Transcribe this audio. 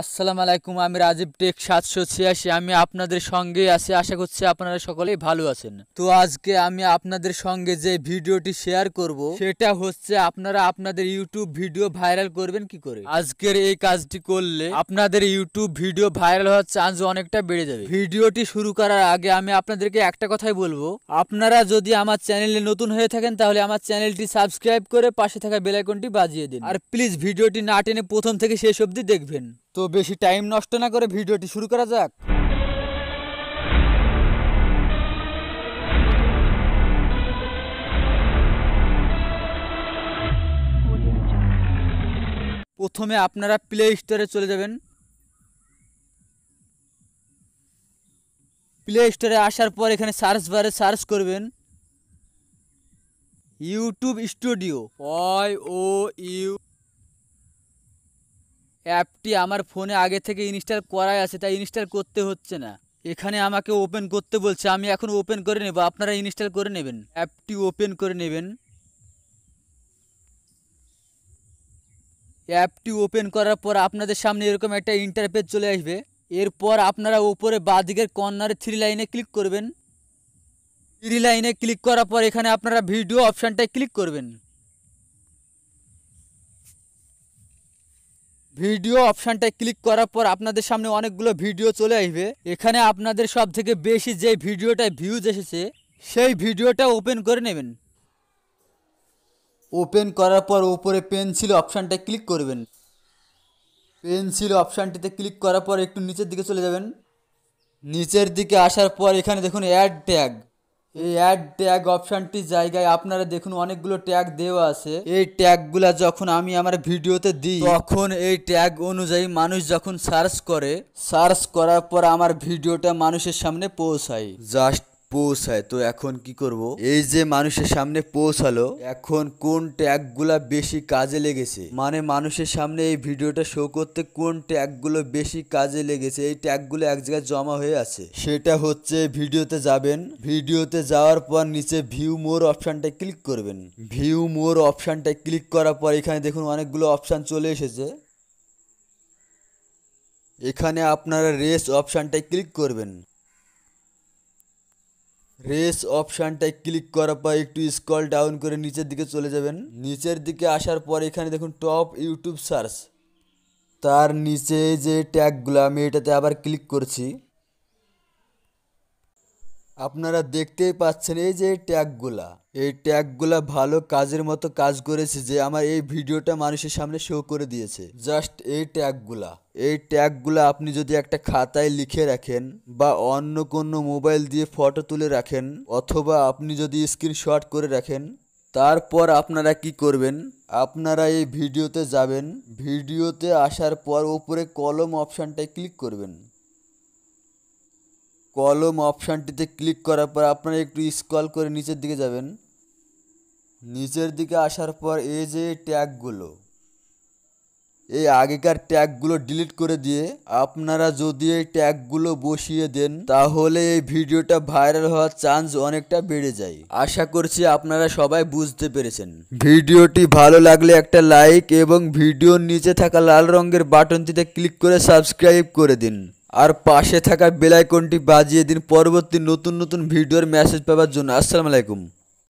আসসালামু আলাইকুম, আমি রাজীব টেক সাতশো ছিয়াশি। আমি আপনাদের সঙ্গে আছি, আশা করছি আপনারা সকলেই ভালো আছেন। তো আজকে আমি আপনাদের সঙ্গে যে ভিডিওটি শেয়ার করব, সেটা হচ্ছে আপনারা আপনাদের ইউটিউব ভিডিও ভাইরাল করবেন কি করে? আজকের এই কাজটি করলে আপনাদের ইউটিউব ভিডিও ভাইরাল হওয়ার চান্স অনেকটা বেড়ে যাবে। ভিডিওটি শুরু করার আগে আমি আপনাদেরকে একটা কথাই বলব। আপনারা যদি আমার চ্যানেলে নতুন হয়ে থাকেন, তাহলে আমার চ্যানেলটি সাবস্ক্রাইব করে পাশে থাকা বেল আইকনটি বাজিয়ে দিন। আর প্লিজ ভিডিওটি না টেনে প্রথম থেকে শেষ অবধি দেখবেন। তো বেশি টাইম নষ্ট না করে ভিডিওটি শুরু করা যাক। প্রথমে আপনারা প্লে স্টোরে চলে যাবেন। প্লে স্টোরে আসার পর এখানে সার্চ বারে সার্চ করবেন। YouTube studio Y O U অ্যাপটি আমার ফোনে আগে থেকে ইনস্টল করাই আছে, তাই ইনস্টল করতে হচ্ছে না। এখানে আমাকে ওপেন করতে বলছে, আমি এখন ওপেন করে নেব, আপনারা ইনস্টল করে নেবেন। অ্যাপটি ওপেন করে নেবেন। অ্যাপটি ওপেন করার পর আপনাদের সামনে এরকম একটা ইন্টারপেজ চলে আসবে। এরপর আপনারা উপরে বাঁদিকের কর্নারে থ্রি লাইনে ক্লিক করবেন। থ্রি লাইনে ক্লিক করার পর এখানে আপনারা ভিডিও অপশানটায় ক্লিক করবেন। ভিডিও অপশানটায় ক্লিক করার পর আপনাদের সামনে অনেকগুলো ভিডিও চলে আসবে। এখানে আপনাদের সব থেকে বেশি যে ভিডিওটায় ভিউজ এসেছে, সেই ভিডিওটা ওপেন করে নেবেন। ওপেন করার পর উপরে পেন্সিল অপশানটায় ক্লিক করবেন। পেন্সিল অপশানটিতে ক্লিক করার পর একটু নিচের দিকে চলে যাবেন। নিচের দিকে আসার পর এখানে দেখুন অ্যাড ট্যাগ এই অ্যাড ট্যাগ অপশানটি জায়গায় আপনারা দেখুন অনেকগুলো ট্যাগ দেওয়া আছে। এই ট্যাগগুলা যখন আমি আমার ভিডিওতে দিই, তখন এই ট্যাগ অনুযায়ী মানুষ যখন সার্চ করে সার্চ করার পর আমার ভিডিওটা মানুষের সামনে পৌঁছায়। জাস্ট পৌঁছায়। তো এখন কি করব? এই যে মানুষের সামনে পৌঁছালো, এখন কোন ট্যাগগুলা বেশি কাজে লেগেছে? মানে মানুষের সামনে এই ভিডিওটা শো করতে কোন ট্যাগগুলো বেশি কাজে লেগেছে? এই ট্যাগগুলো এক জায়গায় জমা হয়ে আছে। সেটা হচ্ছে ভিডিওতে যাবেন। ভিডিওতে যাওয়ার পর নিচে ভিউ মোর অপশনটায় ক্লিক করবেন। ভিউ মোর অপশনটায় ক্লিক করার পর এখানে দেখুন অনেকগুলো অপশন চলে এসেছে। এখানে আপনারা রেস অপশনটায় ক্লিক করবেন। রেস অপশানটায় ক্লিক করার পর একটু স্ক্রল ডাউন করে নিচের দিকে চলে যাবেন। নিচের দিকে আসার পর এখানে দেখুন টপ ইউটিউব সার্চ। তার নিচে যে ট্যাগগুলো আমি এটাতে আবার ক্লিক করছি। আপনারা দেখতেই পাচ্ছেন এই যে ট্যাগগুলা। এই ট্যাগগুলা ভালো কাজের মতো কাজ করেছে যে আমার এই ভিডিওটা মানুষের সামনে শো করে দিয়েছে। জাস্ট এই ট্যাগগুলা। এই ট্যাগগুলো আপনি যদি একটা খাতায় লিখে রাখেন বা অন্য কোনো মোবাইল দিয়ে ফটো তুলে রাখেন অথবা আপনি যদি স্ক্রিনশট করে রাখেন, তারপর আপনারা কি করবেন? আপনারা এই ভিডিওতে যাবেন। ভিডিওতে আসার পর উপরে কলম অপশানটায় ক্লিক করবেন। কলম অপশানটিতে ক্লিক করার পর আপনারা একটু স্ক্রল করে নিচের দিকে যাবেন। নিচের দিকে আসার পর এই যে ট্যাগগুলো, এই আগেকার ট্যাগগুলো ডিলিট করে দিয়ে আপনারা যদি এই ট্যাগগুলো বসিয়ে দেন, তাহলে এই ভিডিওটা ভাইরাল হওয়ার চান্স অনেকটা বেড়ে যায়। আশা করছি আপনারা সবাই বুঝতে পেরেছেন। ভিডিওটি ভালো লাগলে একটা লাইক এবং ভিডিওর নিচে থাকা লাল রঙের বাটনটিতে ক্লিক করে সাবস্ক্রাইব করে দিন। আর পাশে থাকা বেলাইকনটি বাজিয়ে দিন পরবর্তী নতুন নতুন ভিডিওর মেসেজ পাওয়ার জন্য। আসসালামু আলাইকুম।